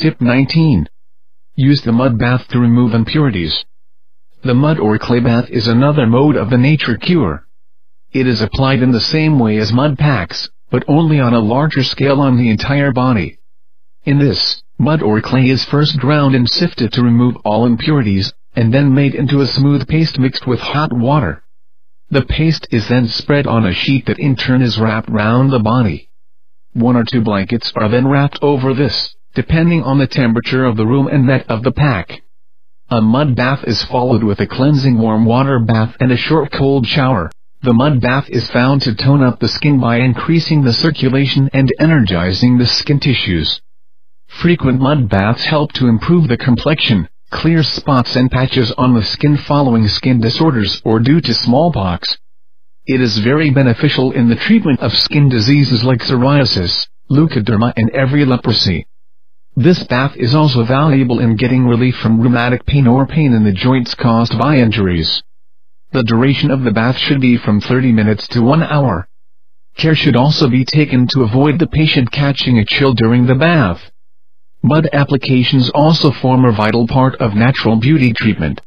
Tip 19. Use the mud bath to remove impurities. The mud or clay bath is another mode of the nature cure. It is applied in the same way as mud packs, but only on a larger scale on the entire body. In this, mud or clay is first ground and sifted to remove all impurities, and then made into a smooth paste mixed with hot water. The paste is then spread on a sheet that in turn is wrapped round the body. One or two blankets are then wrapped over this, depending on the temperature of the room and that of the pack. A mud bath is followed with a cleansing warm water bath and a short cold shower. The mud bath is found to tone up the skin by increasing the circulation and energizing the skin tissues. Frequent mud baths help to improve the complexion, clear spots and patches on the skin following skin disorders or due to smallpox. It is very beneficial in the treatment of skin diseases like psoriasis, leukoderma and every leprosy. This bath is also valuable in getting relief from rheumatic pain or pain in the joints caused by injuries. The duration of the bath should be from 30 minutes to 1 hour. Care should also be taken to avoid the patient catching a chill during the bath. Mud applications also form a vital part of natural beauty treatment.